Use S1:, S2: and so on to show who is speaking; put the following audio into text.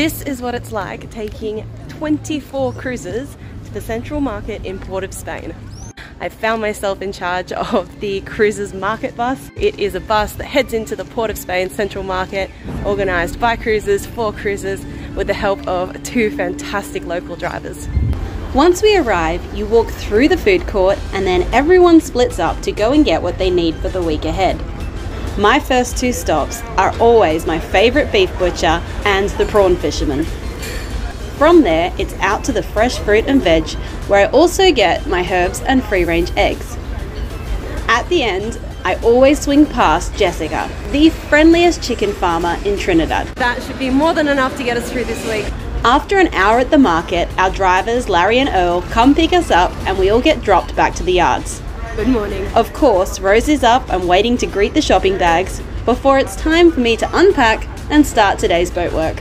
S1: This is what it's like taking 24 cruisers to the Central Market in Port of Spain. I found myself in charge of the Cruisers Market Bus. It is a bus that heads into the Port of Spain Central Market, organised by cruisers for cruisers, with the help of two fantastic local drivers.
S2: Once we arrive, you walk through the food court and then everyone splits up to go and get what they need for the week ahead. My first two stops are always my favourite beef butcher and the prawn fisherman. From there, it's out to the fresh fruit and veg, where I also get my herbs and free range eggs. At the end, I always swing past Jessica, the friendliest chicken farmer in Trinidad.
S1: That should be more than enough to get us through this week.
S2: After an hour at the market, our drivers, Larry and Earl, come pick us up and we all get dropped back to the yards.
S1: Good morning.
S2: Of course, Rose is up and waiting to greet the shopping bags before it's time for me to unpack and start today's boat work.